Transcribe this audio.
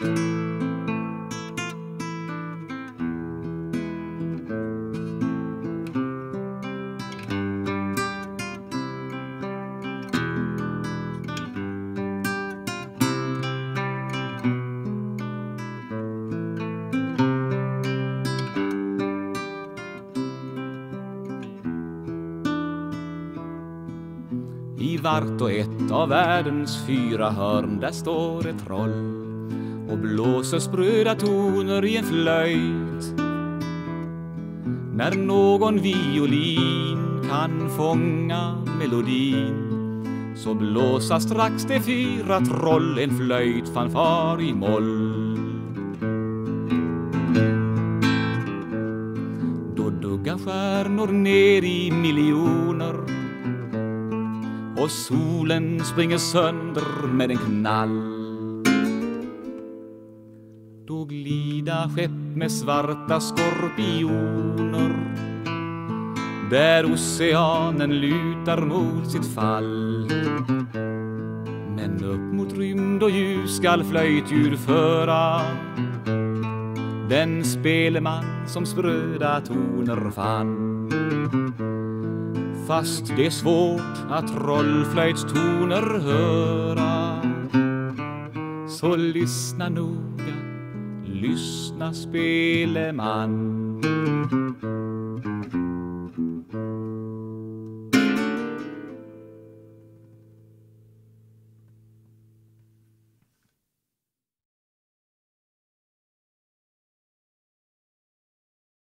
I vart och ett av världens fyra hörn där står ett troll och blåser spröda toner i en flöjt. När någon violin kan fånga melodin så blåsa strax de fyra troll en flöjtfanfar i moll. Då duggar stjärnor ner i miljoner och solen springer sönder med en knall. Då glida skepp med svarta skorpioner där oceanen lutar mot sitt fall. Men upp mot rymd och ljus skall flöjtljud föra den spelman som spröda toner fann. Fast det är svårt att trollflöjtstoner höra så lyssna noga, lyssna speleman